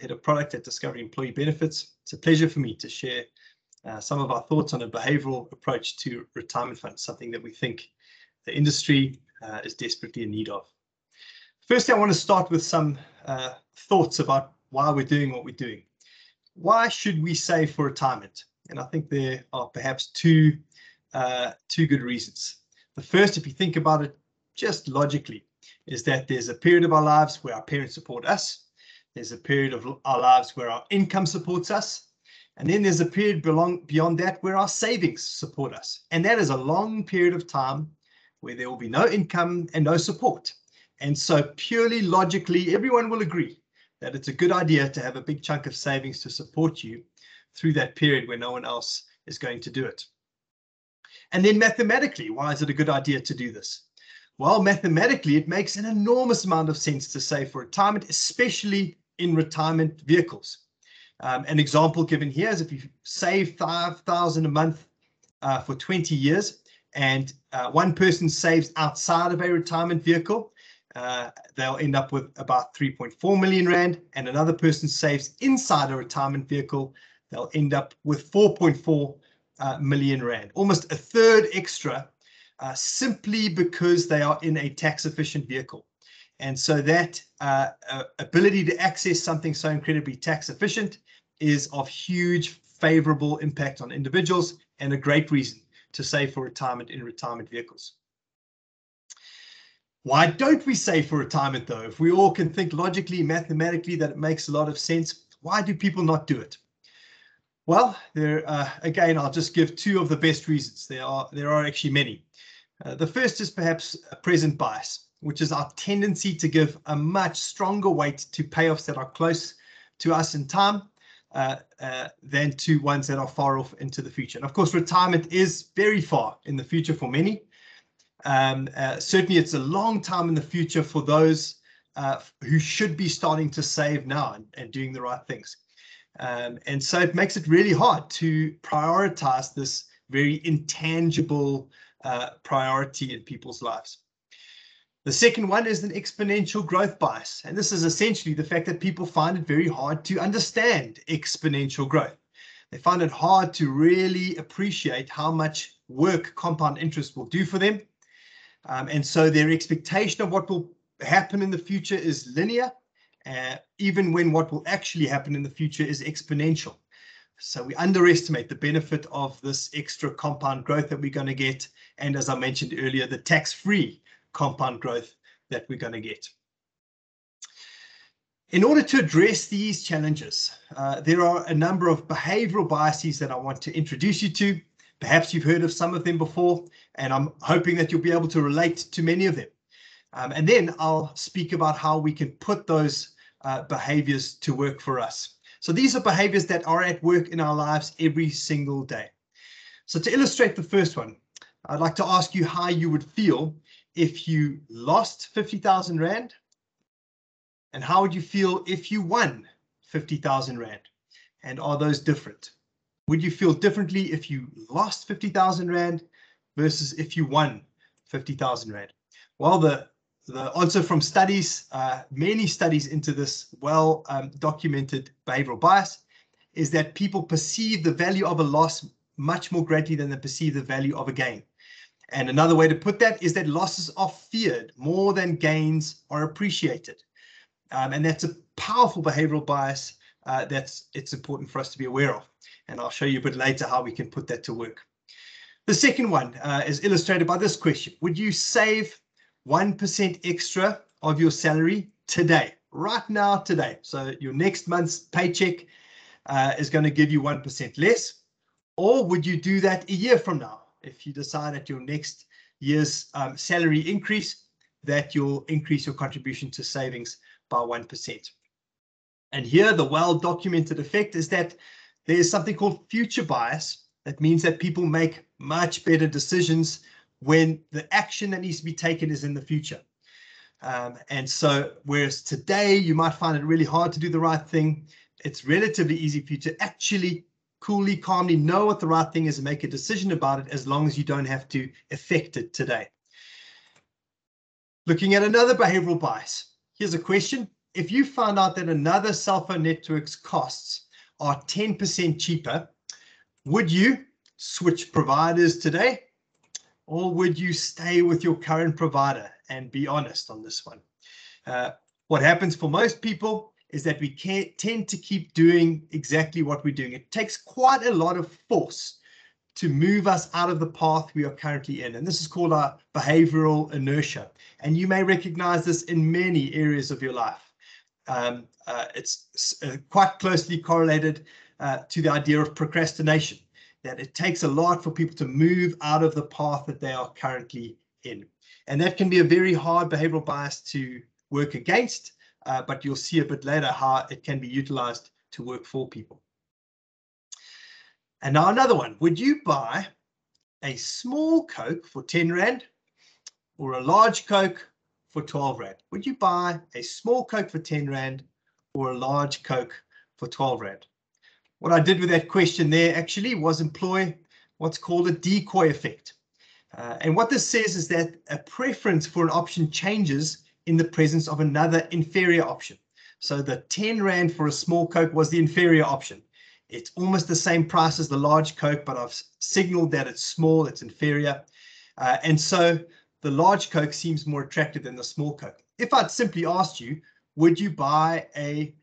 Head of Product at Discovery Employee Benefits. It's a pleasure for me to share uh, some of our thoughts on a behavioral approach to retirement funds, something that we think the industry uh, is desperately in need of. Firstly, I want to start with some uh, thoughts about why we're doing what we're doing. Why should we save for retirement? And I think there are perhaps two, uh, two good reasons. The first, if you think about it just logically, is that there's a period of our lives where our parents support us. There's a period of our lives where our income supports us. And then there's a period belong, beyond that where our savings support us. And that is a long period of time where there will be no income and no support. And so purely logically, everyone will agree that it's a good idea to have a big chunk of savings to support you through that period where no one else is going to do it. And then mathematically, why is it a good idea to do this? Well, mathematically, it makes an enormous amount of sense to save for retirement, especially in retirement vehicles. Um, an example given here is if you save 5,000 a month uh, for 20 years and uh, one person saves outside of a retirement vehicle, uh, they'll end up with about 3.4 million rand and another person saves inside a retirement vehicle, they'll end up with 4.4 uh, million rand, almost a third extra uh, simply because they are in a tax efficient vehicle. And so that uh, uh, ability to access something so incredibly tax efficient is of huge favorable impact on individuals and a great reason to save for retirement in retirement vehicles. Why don't we save for retirement though? If we all can think logically, mathematically that it makes a lot of sense, why do people not do it? Well, there uh, again, I'll just give two of the best reasons. There are there are actually many. Uh, the first is perhaps a present bias which is our tendency to give a much stronger weight to payoffs that are close to us in time uh, uh, than to ones that are far off into the future. And of course, retirement is very far in the future for many. Um, uh, certainly, it's a long time in the future for those uh, who should be starting to save now and, and doing the right things. Um, and so it makes it really hard to prioritize this very intangible uh, priority in people's lives. The second one is an exponential growth bias. And this is essentially the fact that people find it very hard to understand exponential growth. They find it hard to really appreciate how much work compound interest will do for them. Um, and so their expectation of what will happen in the future is linear, uh, even when what will actually happen in the future is exponential. So we underestimate the benefit of this extra compound growth that we're going to get. And as I mentioned earlier, the tax-free compound growth that we're going to get. In order to address these challenges, uh, there are a number of behavioral biases that I want to introduce you to. Perhaps you've heard of some of them before, and I'm hoping that you'll be able to relate to many of them. Um, and then I'll speak about how we can put those uh, behaviors to work for us. So these are behaviors that are at work in our lives every single day. So to illustrate the first one, I'd like to ask you how you would feel if you lost 50,000 Rand? And how would you feel if you won 50,000 Rand? And are those different? Would you feel differently if you lost 50,000 Rand versus if you won 50,000 Rand? Well, the, the answer from studies, uh, many studies into this well um, documented behavioral bias, is that people perceive the value of a loss much more greatly than they perceive the value of a gain. And another way to put that is that losses are feared more than gains are appreciated. Um, and that's a powerful behavioral bias uh, that's it's important for us to be aware of. And I'll show you a bit later how we can put that to work. The second one uh, is illustrated by this question. Would you save 1% extra of your salary today, right now, today? So your next month's paycheck uh, is going to give you 1% less. Or would you do that a year from now? If you decide at your next year's um, salary increase that you'll increase your contribution to savings by 1%. And here the well-documented effect is that there's something called future bias. That means that people make much better decisions when the action that needs to be taken is in the future. Um, and so whereas today you might find it really hard to do the right thing, it's relatively easy for you to actually coolly, calmly know what the right thing is and make a decision about it as long as you don't have to affect it today. Looking at another behavioral bias. Here's a question. if you find out that another cell phone network's costs are 10% cheaper, would you switch providers today? Or would you stay with your current provider and be honest on this one? Uh, what happens for most people is that we can tend to keep doing exactly what we're doing. It takes quite a lot of force to move us out of the path we are currently in. And this is called our behavioral inertia. And you may recognize this in many areas of your life. Um, uh, it's uh, quite closely correlated uh, to the idea of procrastination, that it takes a lot for people to move out of the path that they are currently in. And that can be a very hard behavioral bias to work against, uh, but you'll see a bit later how it can be utilized to work for people. And now another one, would you buy a small Coke for 10 Rand or a large Coke for 12 Rand? Would you buy a small Coke for 10 Rand or a large Coke for 12 Rand? What I did with that question there actually was employ what's called a decoy effect. Uh, and what this says is that a preference for an option changes in the presence of another inferior option. So the 10 Rand for a small Coke was the inferior option. It's almost the same price as the large Coke, but I've signaled that it's small, it's inferior. Uh, and so the large Coke seems more attractive than the small Coke. If I'd simply asked you, would you buy a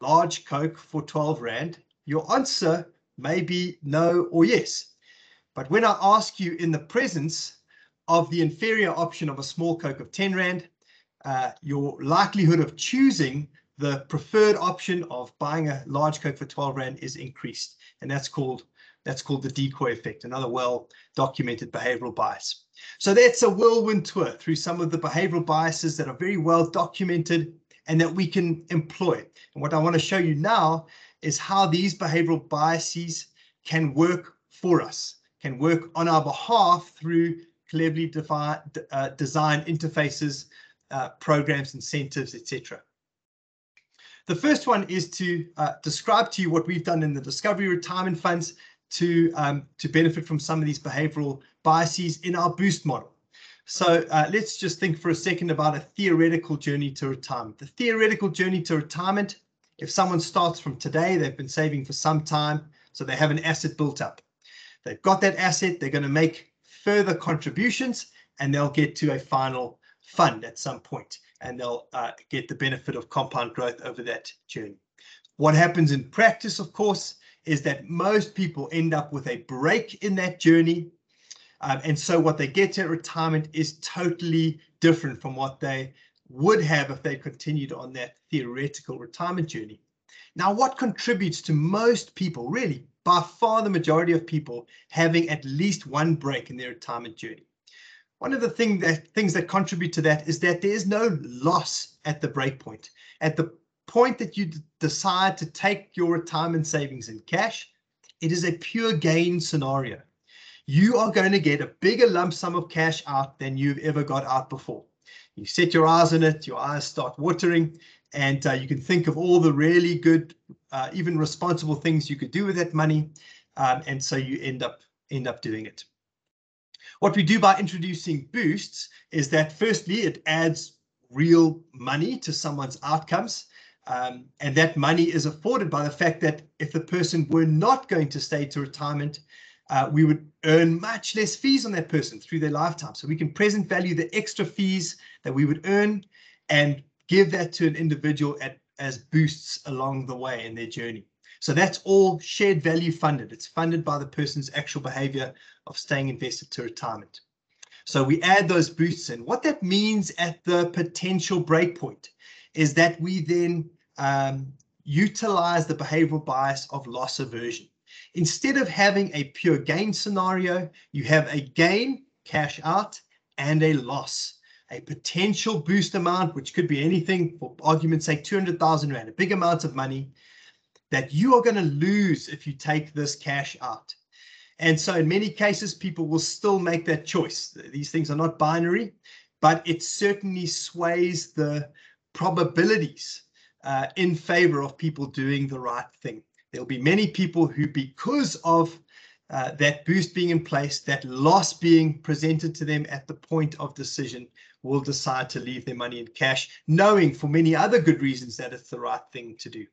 large Coke for 12 Rand? Your answer may be no or yes. But when I ask you in the presence of the inferior option of a small Coke of 10 Rand, uh, your likelihood of choosing the preferred option of buying a large Coke for 12 Rand is increased. And that's called that's called the decoy effect, another well-documented behavioral bias. So that's a whirlwind tour through some of the behavioral biases that are very well documented and that we can employ. And what I want to show you now is how these behavioral biases can work for us, can work on our behalf through cleverly defined, uh, designed interfaces, uh, programs, incentives, etc. The first one is to uh, describe to you what we've done in the Discovery Retirement Funds to, um, to benefit from some of these behavioral biases in our boost model. So uh, let's just think for a second about a theoretical journey to retirement. The theoretical journey to retirement, if someone starts from today, they've been saving for some time, so they have an asset built up. They've got that asset, they're going to make further contributions, and they'll get to a final fund at some point and they'll uh, get the benefit of compound growth over that journey. What happens in practice, of course, is that most people end up with a break in that journey. Um, and so what they get at retirement is totally different from what they would have if they continued on that theoretical retirement journey. Now, what contributes to most people, really, by far the majority of people, having at least one break in their retirement journey? One of the thing that, things that contribute to that is that there is no loss at the break point. At the point that you decide to take your retirement savings in cash, it is a pure gain scenario. You are going to get a bigger lump sum of cash out than you've ever got out before. You set your eyes on it, your eyes start watering, and uh, you can think of all the really good, uh, even responsible things you could do with that money. Um, and so you end up end up doing it. What we do by introducing boosts is that firstly, it adds real money to someone's outcomes. Um, and that money is afforded by the fact that if the person were not going to stay to retirement, uh, we would earn much less fees on that person through their lifetime. So we can present value the extra fees that we would earn and give that to an individual at, as boosts along the way in their journey. So that's all shared value funded. It's funded by the person's actual behavior of staying invested to retirement. So we add those boosts in. What that means at the potential breakpoint is that we then um, utilize the behavioral bias of loss aversion. Instead of having a pure gain scenario, you have a gain, cash out, and a loss. A potential boost amount, which could be anything, for argument's sake, 200,000 Rand, a big amount of money that you are going to lose if you take this cash out. And so in many cases, people will still make that choice. These things are not binary, but it certainly sways the probabilities uh, in favor of people doing the right thing. There'll be many people who, because of uh, that boost being in place, that loss being presented to them at the point of decision, will decide to leave their money in cash, knowing for many other good reasons that it's the right thing to do.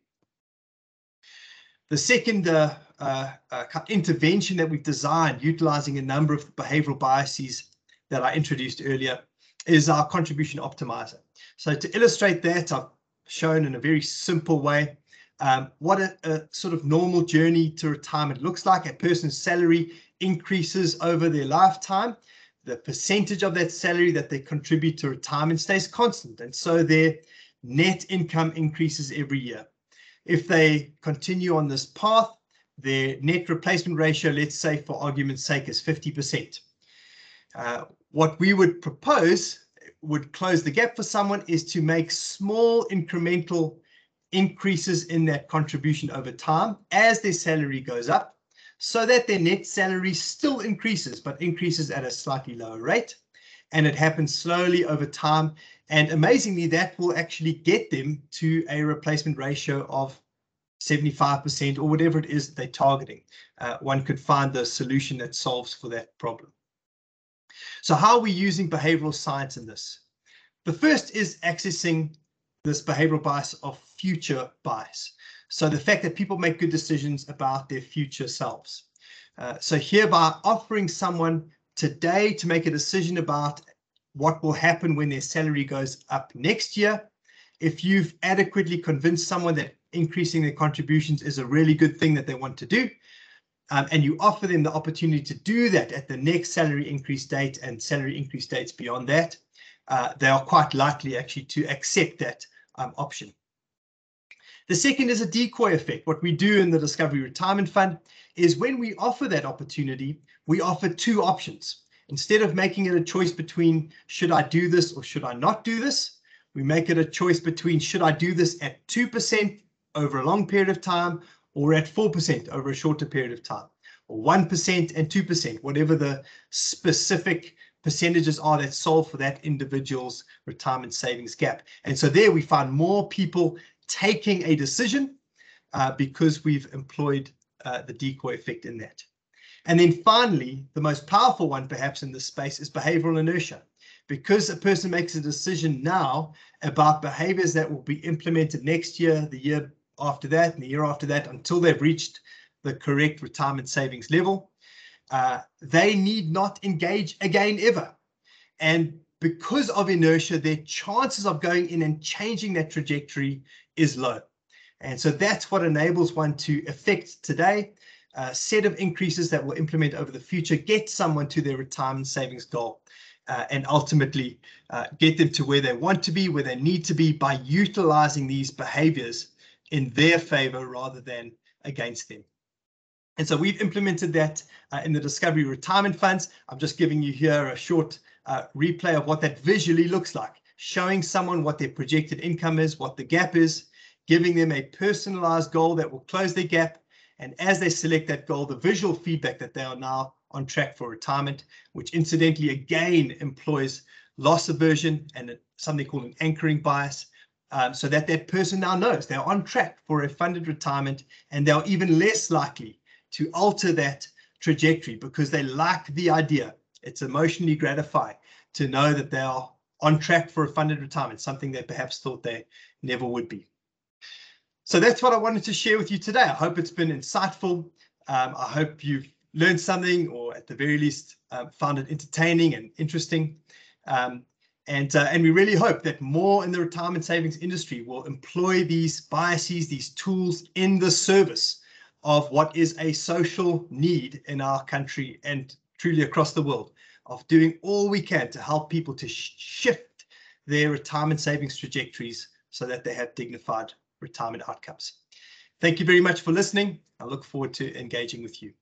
The second uh, uh, uh, intervention that we've designed, utilizing a number of behavioral biases that I introduced earlier, is our contribution optimizer. So to illustrate that, I've shown in a very simple way um, what a, a, sort of normal journey to retirement looks like. A person's salary increases over their lifetime. The percentage of that salary that they contribute to retirement stays constant. And so their net income increases every year. If they continue on this path, their net replacement ratio, let's say for argument's sake, is 50%. Uh, what we would propose would close the gap for someone is to make small incremental increases in that contribution over time as their salary goes up so that their net salary still increases, but increases at a slightly lower rate. And it happens slowly over time. And amazingly, that will actually get them to a replacement ratio of 75% or whatever it is that they're targeting. Uh, one could find the solution that solves for that problem. So how are we using behavioral science in this? The first is accessing this behavioral bias of future bias. So the fact that people make good decisions about their future selves. Uh, so hereby offering someone today to make a decision about what will happen when their salary goes up next year. If you've adequately convinced someone that increasing their contributions is a really good thing that they want to do, um, and you offer them the opportunity to do that at the next salary increase date and salary increase dates beyond that, uh, they are quite likely actually to accept that um, option. The second is a decoy effect. What we do in the Discovery Retirement Fund is when we offer that opportunity, we offer two options. Instead of making it a choice between should I do this or should I not do this, we make it a choice between should I do this at 2% over a long period of time or at 4% over a shorter period of time, or 1% and 2%, whatever the specific percentages are that solve for that individual's retirement savings gap. And so there we find more people taking a decision uh, because we've employed uh, the decoy effect in that. And then finally, the most powerful one perhaps in this space is behavioral inertia. Because a person makes a decision now about behaviors that will be implemented next year, the year after that, and the year after that, until they've reached the correct retirement savings level, uh, they need not engage again ever. And because of inertia, their chances of going in and changing that trajectory is low. And so that's what enables one to affect today a set of increases that will implement over the future, get someone to their retirement savings goal, uh, and ultimately uh, get them to where they want to be, where they need to be by utilizing these behaviors in their favor rather than against them. And so we've implemented that uh, in the Discovery Retirement Funds. I'm just giving you here a short uh, replay of what that visually looks like, showing someone what their projected income is, what the gap is, giving them a personalized goal that will close their gap. And as they select that goal, the visual feedback that they are now on track for retirement, which incidentally again employs loss aversion and something called an anchoring bias. Um, so that that person now knows they're on track for a funded retirement and they're even less likely to alter that trajectory because they like the idea it's emotionally gratifying to know that they are on track for a funded retirement, something they perhaps thought they never would be. So that's what I wanted to share with you today. I hope it's been insightful. Um, I hope you've learned something or at the very least um, found it entertaining and interesting. Um, and, uh, and we really hope that more in the retirement savings industry will employ these biases, these tools in the service of what is a social need in our country and truly across the world of doing all we can to help people to sh shift their retirement savings trajectories so that they have dignified retirement outcomes. Thank you very much for listening. I look forward to engaging with you.